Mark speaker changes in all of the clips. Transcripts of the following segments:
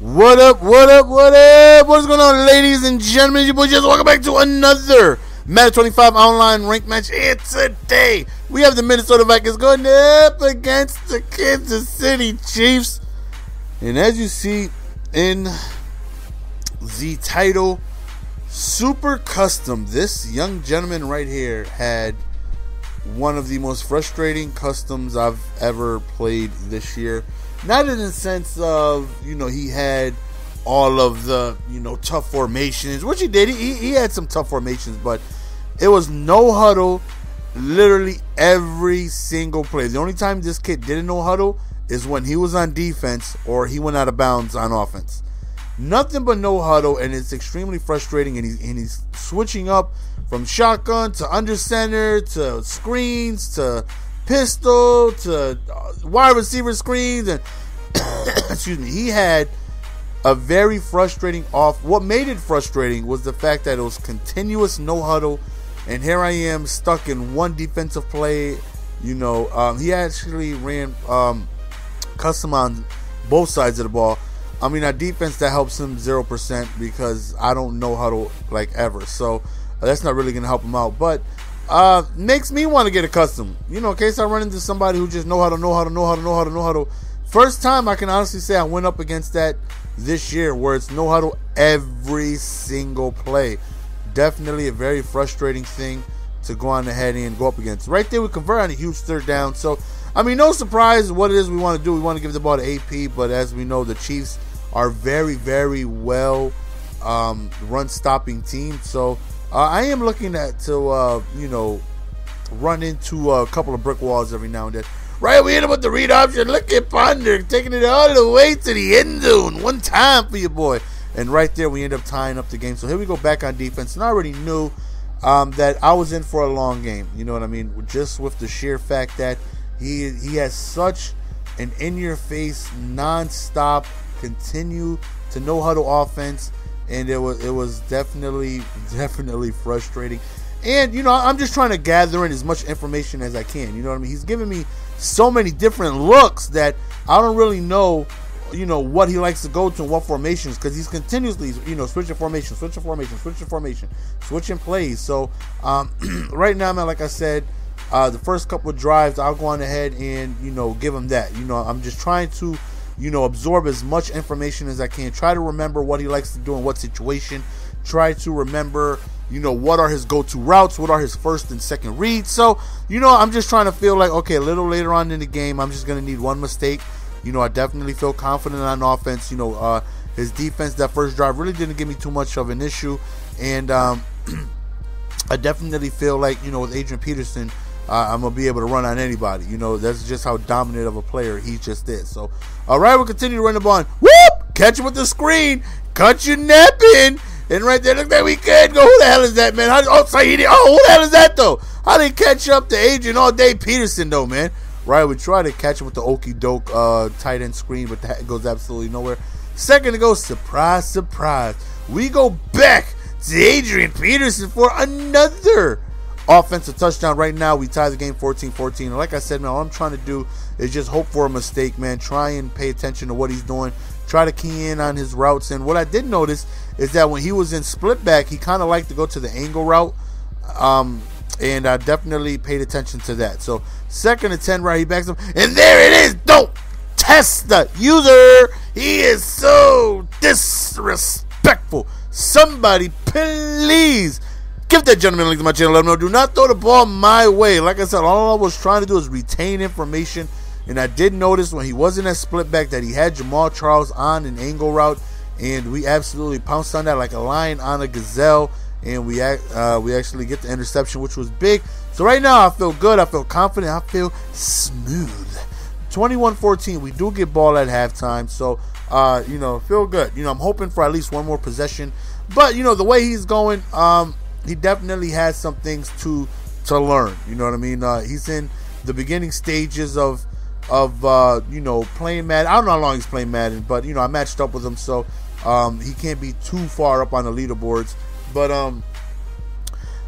Speaker 1: What up, what up, what up? What is going on, ladies and gentlemen? Your boy just welcome back to another Madden 25 online rank match. And today, we have the Minnesota Vikings going up against the Kansas City Chiefs. And as you see in the title, Super Custom, this young gentleman right here had one of the most frustrating customs I've ever played this year. Not in the sense of, you no, he had all of the, you know, tough formations, which he did. He, he had some tough formations, but it was no huddle literally every single play. The only time this kid didn't know huddle is when he was on defense or he went out of bounds on offense. Nothing but no huddle, and it's extremely frustrating. And he's, and he's switching up from shotgun to under center to screens to pistol to uh, wide receiver screens and excuse me he had a very frustrating off what made it frustrating was the fact that it was continuous no huddle and here i am stuck in one defensive play you no um, he actually ran um, custom on both sides of the ball i mean our defense that helps him 0% because i don't know huddle like ever so that's not really to help him out. But uh, makes me want to get accustomed. You know, in case I run into somebody who just know how to know how to know how to know how to know how to. First time I can honestly say I went up against that this year, where it's no huddle every single play. Definitely a very frustrating thing to go on ahead and go up against. Right there, we convert on a huge third down. So, I mean, no surprise what it is we want to do. We want to give the ball to AP, but as we know, the Chiefs are very, very well um, run stopping team. So uh, I am looking at to uh, you know run into a couple of brick walls every now and then. Right, we hit him with the read option. Look at Ponder taking it all the way to the end zone. One time for your boy. And right there, we end up tying up the game. So here we go back on defense. And I already knew um, that I was in for a long game. You know what I mean? Just with the sheer fact that he he has such an in-your-face, non-stop, continue to no huddle offense and it was it was definitely definitely frustrating. And you know, I'm just trying to gather in as much information as I can. You know what I mean? He's giving me so many different looks that I don't really know, you know, what he likes to go to and what formations because he's continuously, you know, switching formation, switching formation, switching formation, switching plays. So um, right now, man, like I said, uh, the first couple of drives, I'll go on ahead and you know give him that. You know, I'm just trying to you know, absorb as much information as I can. Try to remember what he likes to do in what situation. Try to remember, you know, what are his go-to routes, what are his first and second reads. So, you know, I'm just trying to feel like, okay, a little later on in the game, I'm just gonna need one mistake. You know, I definitely feel confident on offense. You know, uh, his defense that first drive really didn't give me too much of an issue, and um, I definitely feel like you know with Adrian Peterson uh, I'm gonna be able to run on anybody. You know, that's just how dominant of a player he just is. So, all right, we'll continue to run the ball. Whoop! Catch him with the screen. Cut your napping. And right there, look that we can go. Who the hell is that, man? How, oh, Saidi. Oh, who the hell is that though? How they catch up to Adrian all day Peterson though, man? Right, we try to catch him with the okey doke uh, tight end screen, but that goes absolutely nowhere. Second to go, surprise, surprise. We go back to Adrian Peterson for another offensive touchdown. Right now, we tie the game 14 14. Like I said, man, all I'm trying to do is just hope for a mistake, man. Try and pay attention to what he's doing. Try to key in on his routes. And what I did notice is that when he was in split back, he kind of liked to go to the angle route. Um, and I definitely paid attention to that. So, second and 10, right? He backs him. And there it is. Don't test the user. He is so disrespectful. Somebody, please Give that gentleman a link to my channel. Let him know. Do not throw the ball my way. Like I said, all I was trying to do is retain information. And I did notice when he wasn't at split back that he had Jamaal Charles on an angle route. And we absolutely pounced on that like a lion on a gazelle. And we uh, we actually get the interception, which was big. So right now I feel good. I feel confident. I feel smooth. 21-14. We do get ball at halftime. So, uh, you know, feel good. You know, I'm hoping for at least one more possession. But, you know, the way he's going, um, he definitely has some things to to learn. You know what I mean? Uh, he's in the beginning stages of of uh, you know playing Madden. I don't know how long he's playing Madden, but you know I matched up with him, so um, he can't be too far up on the leaderboards. But um,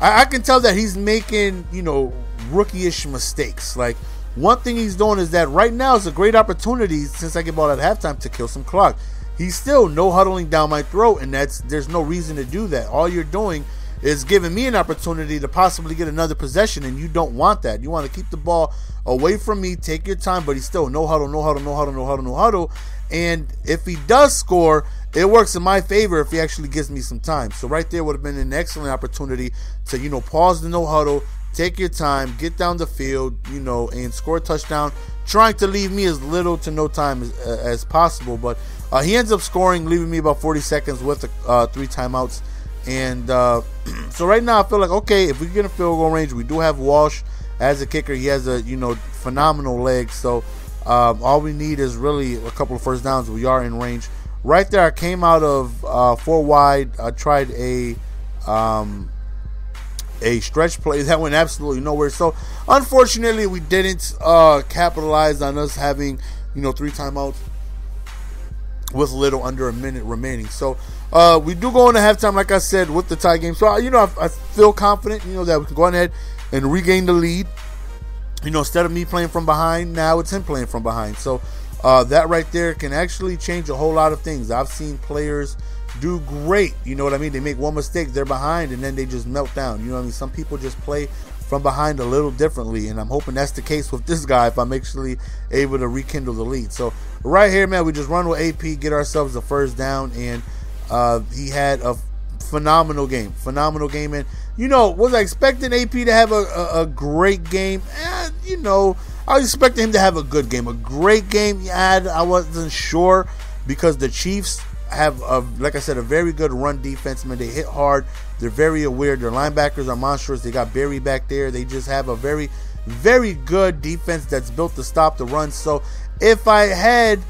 Speaker 1: I, I can tell that he's making you know rookie-ish mistakes. Like one thing he's doing is that right now is a great opportunity since I get ball at halftime to kill some clock. he's still no huddling down my throat, and that's there's no reason to do that. All you're doing is giving me an opportunity to possibly get another possession, and you don't want that. You want to keep the ball away from me, take your time, but he's still no huddle, no huddle, no huddle, no huddle, no huddle. And if he does score, it works in my favor if he actually gives me some time. So right there would have been an excellent opportunity to, you know, pause the no huddle, take your time, get down the field, you know, and score a touchdown, trying to leave me as little to no time as, uh, as possible. But uh, he ends up scoring, leaving me about 40 seconds with uh, three timeouts. And uh, so right now, I feel like okay, if we get a field goal range, we do have Walsh as a kicker. He has a you know phenomenal leg. So um, all we need is really a couple of first downs. We are in range. Right there, I came out of uh, four wide. I tried a um, a stretch play that went absolutely nowhere. So unfortunately, we didn't uh, capitalize on us having you know three timeouts with little under a minute remaining. So uh, we do go into halftime, like I said, with the tie game. So you know, I, I, feel confident, you know, that we can go ahead and regain the lead. You know, instead of me playing from behind, now it's him playing from behind. So uh, that right there can actually change a whole lot of things. I've seen players do great. You know what I mean? They make one mistake, they're behind, and then they just melt down. You know what I mean? Some people just play from behind a little differently. And I'm hoping that's the case with this guy if I'm actually able to rekindle the lead. So right here, man, we just run with AP, get ourselves the first down, and uh, he had a phenomenal game. Phenomenal game. And, you know, was I expecting AP to have a, a, a great game? Eh, you know, I was expecting him to have a good game. A great game, yeah, I wasn't sure because the Chiefs have, a, like I said, a very good run defense. Man, they hit hard. They're very aware. Their linebackers are monstrous. They got Berry back there. They just have a very, very good defense that's built to stop the run. So if I had,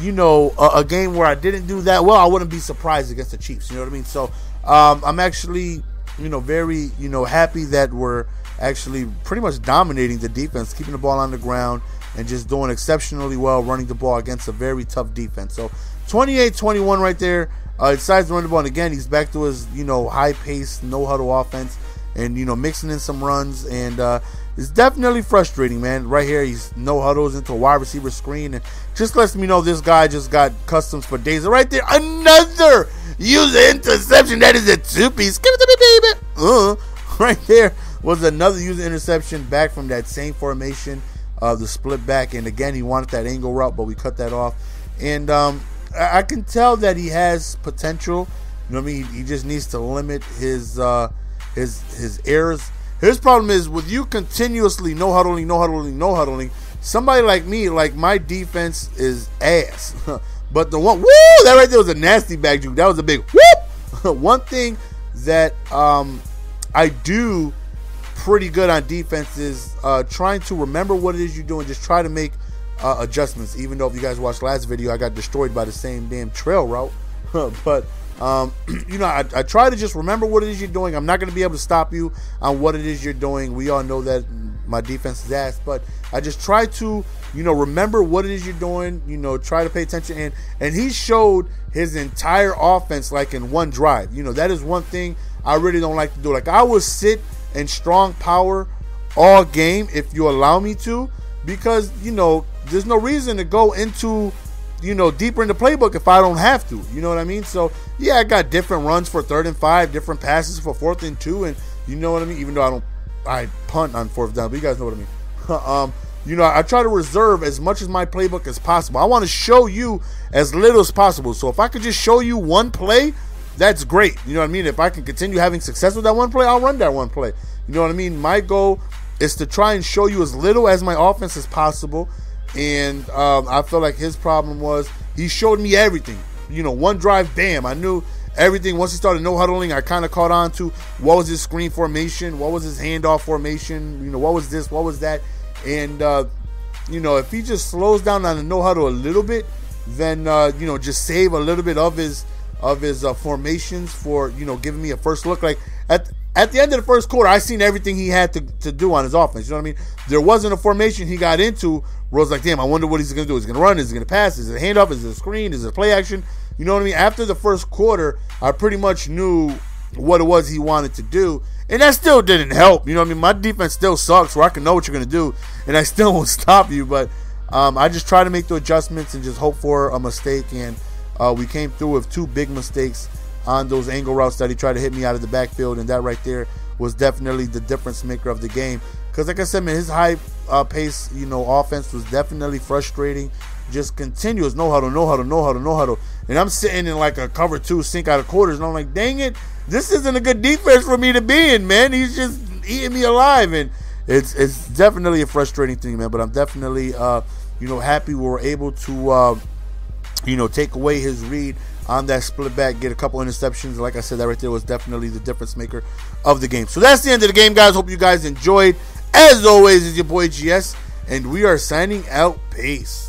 Speaker 1: you know, a, a game where I didn't do that well, I wouldn't be surprised against the Chiefs. You know what I mean? So um, I'm actually, you know, very, you know, happy that we're actually pretty much dominating the defense, keeping the ball on the ground and just doing exceptionally well running the ball against a very tough defense. So 28-21 right there. Uh, decides to run the ball, and again, he's back to his you know high pace, no huddle offense, and you know mixing in some runs, and uh, it's definitely frustrating, man. Right here, he's no huddles into a wide receiver screen, and just lets me know this guy just got customs for days. Right there, another user interception. That is a two piece. Give it to me, baby. Uh, right there was another user interception back from that same formation, uh, the split back, and again, he wanted that angle route, but we cut that off, and um, I can tell that he has potential. You know what I mean? He just needs to limit his uh, his his errors. His problem is with you continuously no huddling, no huddling, no huddling. Somebody like me, like my defense is ass. but the one, woo, that right there was a nasty back juke. That was a big whoop. one thing that um, I do pretty good on defense is uh, trying to remember what it is you're doing. Just try to make uh, adjustments. Even though if you guys watched last video, I got destroyed by the same damn trail route. but um, you know, I, I, try to just remember what it is you're doing. I'm not going to be able to stop you on what it is you're doing. We all know that my defense is ass, but I just try to, you know, remember what it is you're doing. You know, try to pay attention. And and he showed his entire offense like in one drive. You know, that is one thing I really don't like to do. Like I will sit in strong power all game if you allow me to, because you know there's no reason to go into you know deeper in the playbook if I don't have to. You know what I mean? So yeah, I got different runs for third and five, different passes for fourth and two, and you know what I mean. Even though I don't, I punt on fourth down, but you guys know what I mean. um, you know, I try to reserve as much as my playbook as possible. I want to show you as little as possible. So if I could just show you one play, that's great. You know what I mean? If I can continue having success with that one play, I'll run that one play. You know what I mean? My goal is to try and show you as little as my offense as possible and um, I felt like his problem was he showed me everything. You know, one drive, bam, I knew everything. Once he started no huddling, I kind of caught on to what was his screen formation, what was his handoff formation, you know, what was this, what was that. And, uh, you know, if he just slows down on the no huddle a little bit, then, uh, you know, just save a little bit of his of his uh, formations for, you know, giving me a first look. Like at at the end of the first quarter, I seen everything he had to, to do on his offense. You know what I mean? There wasn't a formation he got into Rose like, damn, I wonder what he's going to do. Is he going to run? Is he going to pass? Is it a handoff? Is it a screen? Is it a play action? You know what I mean? After the first quarter, I pretty much knew what it was he wanted to do. And that still didn't help. You know what I mean? My defense still sucks where I can know what you're going to do. And I still won't stop you. But um, I just try to make the adjustments and just hope for a mistake. And Uh, we came through with two big mistakes on those angle routes that he tried to hit me out of the backfield, and that right there was definitely the difference maker of the game. Because, like I said, man, his high uh, pace, you know, offense was definitely frustrating. Just continuous, how to, know how to, know how to. And I'm sitting in like a cover two, sink out of quarters, and I'm like, dang it, this isn't a good defense for me to be in, man. He's just eating me alive, and it's it's definitely a frustrating thing, man. But I'm definitely, uh, you know, happy we were able to, uh, you know, take away his read on that split back, get a couple interceptions. Like I said, that right there was definitely the difference maker of the game. So that's the end of the game, guys. Hope you guys enjoyed. As always, is your boy GS, and we are signing out. Peace.